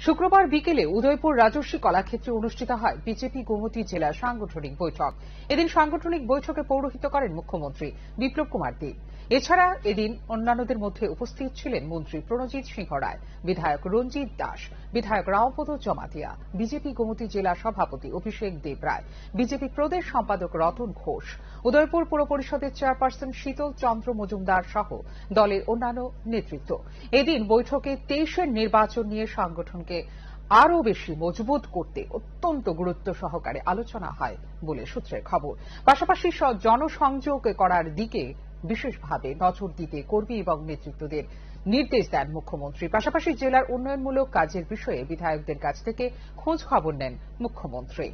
শুক্রবার বিকেলে উদয়পুর রাজস্বী কলাক্ষেত্রে অনুষ্ঠিত হয় বিজেপি গোমতী জেলা সাংগঠনিক বৈঠক। এদিন সাংগঠনিক বৈঠকে পৌরোহিত্য করেন মুখ্যমন্ত্রী বিপ্লব কুমার দেব এছাড়া এদিন অন্যান্যদের মধ্যে উপস্থিত ছিলেন মন্ত্রী প্রণজিৎ সিংহ রায়, বিধায়ক রঞ্জিত দাস, বিধায়ক রাওপদ জমাতিয়া, বিজেপি গোমতী জেলা সভাপতি অভিষেক দেব রায়, বিজেপি প্রদেশ সম্পাদক রতন ঘোষ, উদয়পুর পুর পরিষদের চেয়ারপারসন শীতল চন্দ্র মজুমদার সহ দলের অন্যান্য নেতৃত্ব। এদিন বৈঠকে তেইশের নির্বাচন নিয়ে সংগঠনকে আরও বেশি মজবুত করতে অত্যন্ত গুরুত্ব সহকারে আলোচনা হয় বলে সূত্রের খবর। পাশাপাশি জনসংযোগ করার দিকে বিশেষভাবে নজর দিতে কর্মী এবং নেতৃত্বদের নির্দেশ দেন মুখ্যমন্ত্রী। পাশাপাশি জেলার উন্নয়নমূলক কাজের বিষয়ে বিধায়কদের কাছ থেকে খোঁজ খবর নেন মুখ্যমন্ত্রী।